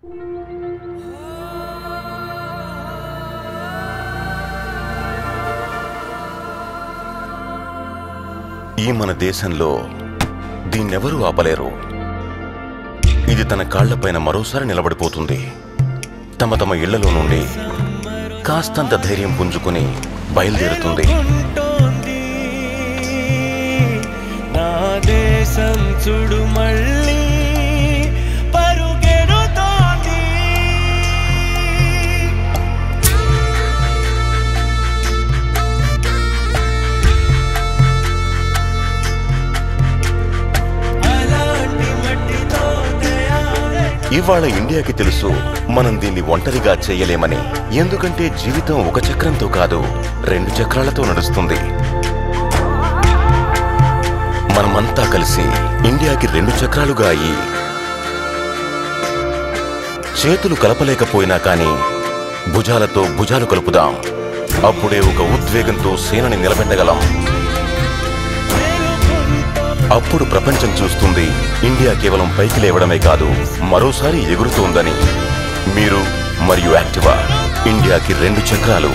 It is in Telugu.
ఈ మన దేశంలో దీన్నెవరూ ఆపలేరు. ఇది తన కాళ్ళపైన మరోసారి నిలబడిపోతుంది. తమ తమ ఇళ్ళలో నుండి కాస్తంత ధైర్యం పుంజుకుని బయలుదేరుతుంది. నా దేశం చూడు మళ్ళీ ఇవాళ ఇండియాకి తెలుసు మనం దీన్ని ఒంటరిగా చేయలేమని. ఎందుకంటే జీవితం ఒక చక్రంతో కాదు రెండు చక్రాలతో నడుస్తుంది. మనమంతా కలిసి ఇండియాకి రెండు చక్రాలుగా అయ్యి చేతులు కలపలేకపోయినా కానీ భుజాలతో భుజాలు కలుపుదాం. అప్పుడే ఒక ఉద్వేగంతో సేనని నిలబెట్టగలం. అప్పుడు ప్రపంచం చూస్తుంది ఇండియా కేవలం పైకి లేవడమే కాదు మరోసారి ఎగురుతోందని మీరు మరియు యాక్టివా ఇండియాకి రెండు చక్రాలు.